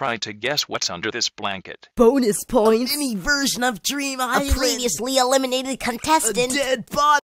try to guess what's under this blanket. Bonus points. Any version of Dream Island. A previously eliminated contestant. A dead body.